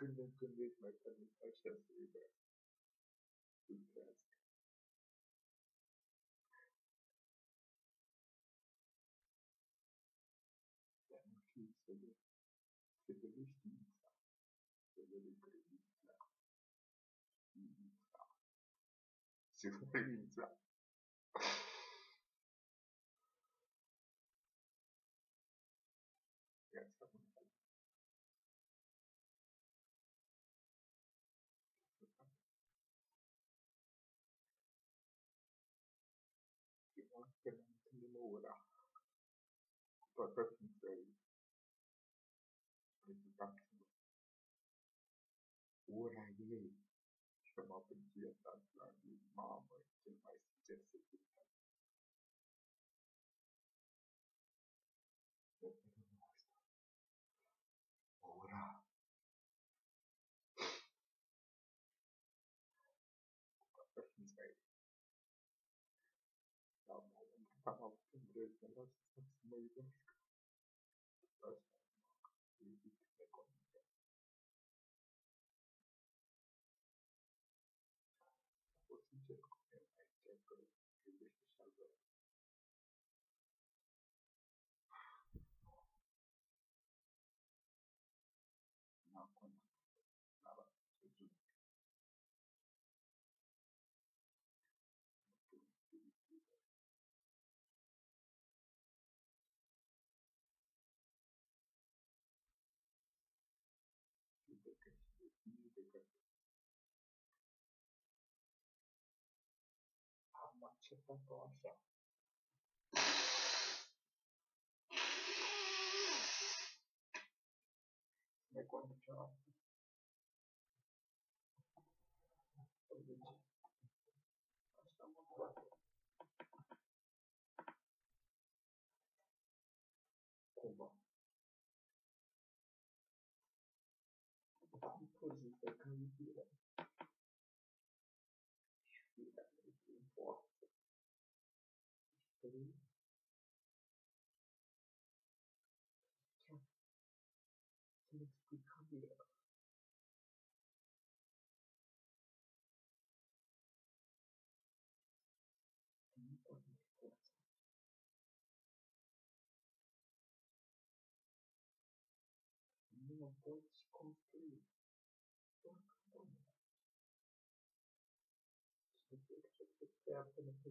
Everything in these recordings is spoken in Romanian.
când în când își mai permit așa să iubească. Să trăiască. Dar nu știu să le, să le știința, să le credința, știința, suferința. Viața know what I but let me say this is not true. What I did come up and get that my mom or get my suggested to him. What I let me say descargar sustancias medicinales basadas en el mecanismo. La posición. certa cosa. E quando c'è cubo così per capire. tri cap inexplicabile Thank you. não pode se construir uma campanha. Se você que você acha que você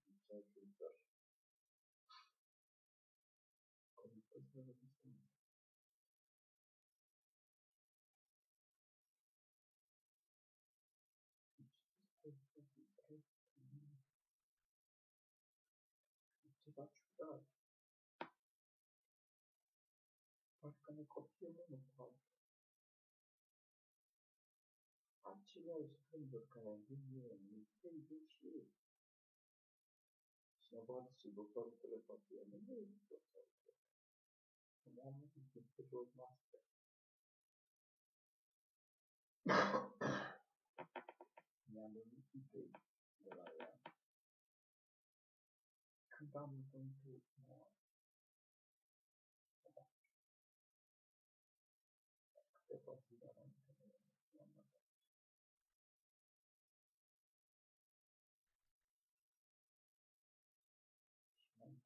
Computer. Computer system. Başka başka ne kopyalamam kaldı. Açılar sıkıntı kalan bilgilerini bildiği şey vin mie, mi le vin și ei. Cineva zice, doctorul telepatie, nu e doctorul telepatie. Un om este jos noastră. Mi-am venit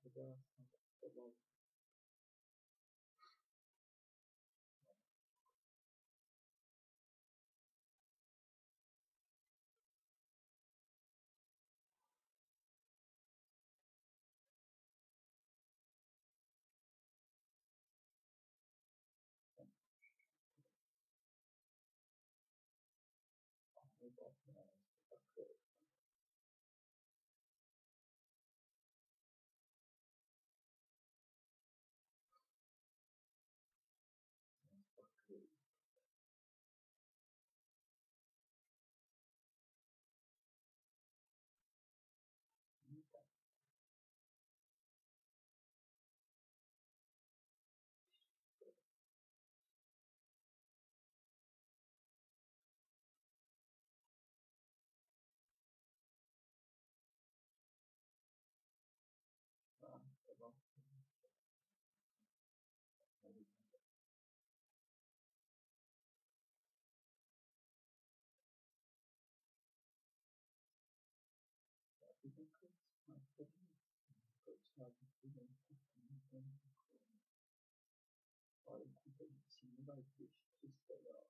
Acaba tamam. Thank you. har en kompensivverkers til stede.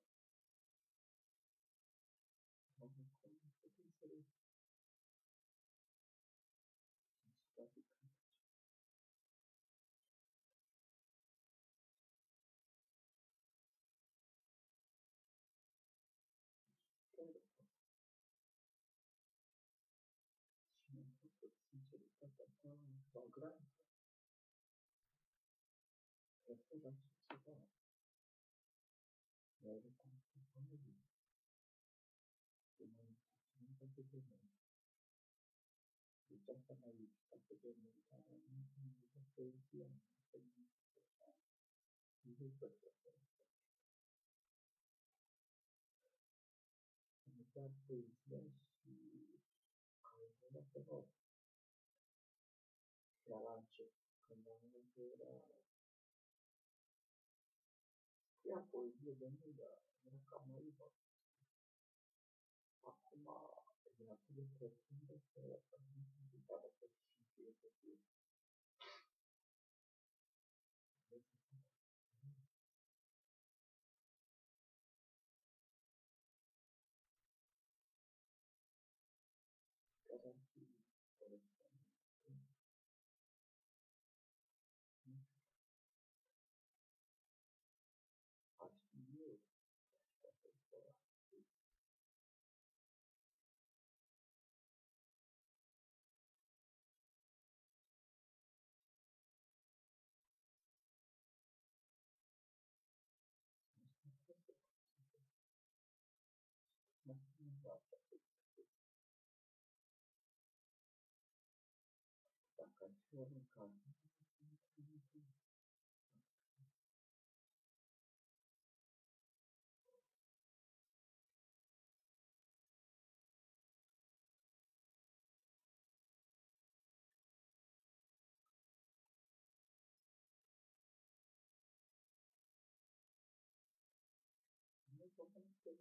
Han kommer fra Tynset. 在这里，他等他，找个。我不管是知道，聊着看，看那里。我们，现在这些人，你加上那里，他这些人，他们一个手机啊，手机啊，一个本子。你再对联系，啊，有的时候。Lance andando era scria poezie de mândă, era cam naivă. Acum e atât de profundă că nu sunt uitată să și filozofie. Care và trật tự và cả thương cả nếu có bánh trưng